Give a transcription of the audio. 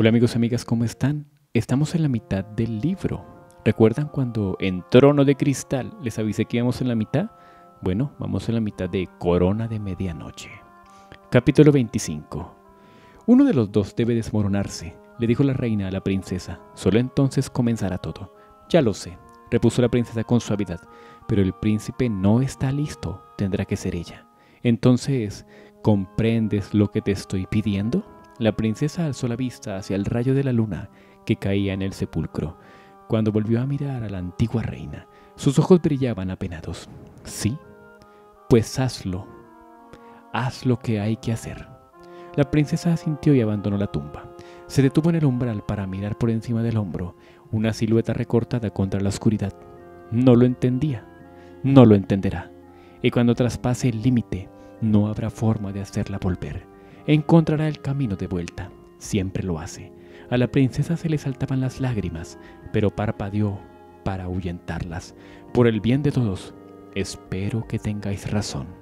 Hola amigos y amigas, ¿cómo están? Estamos en la mitad del libro. ¿Recuerdan cuando en Trono de Cristal les avisé que íbamos en la mitad? Bueno, vamos en la mitad de Corona de Medianoche. Capítulo 25. Uno de los dos debe desmoronarse, le dijo la reina a la princesa. Solo entonces comenzará todo. Ya lo sé, repuso la princesa con suavidad, pero el príncipe no está listo, tendrá que ser ella. Entonces, ¿comprendes lo que te estoy pidiendo? La princesa alzó la vista hacia el rayo de la luna que caía en el sepulcro. Cuando volvió a mirar a la antigua reina, sus ojos brillaban apenados. ¿Sí? Pues hazlo. Haz lo que hay que hacer. La princesa asintió y abandonó la tumba. Se detuvo en el umbral para mirar por encima del hombro una silueta recortada contra la oscuridad. No lo entendía. No lo entenderá. Y cuando traspase el límite, no habrá forma de hacerla volver. Encontrará el camino de vuelta. Siempre lo hace. A la princesa se le saltaban las lágrimas, pero parpadeó para ahuyentarlas. Por el bien de todos, espero que tengáis razón.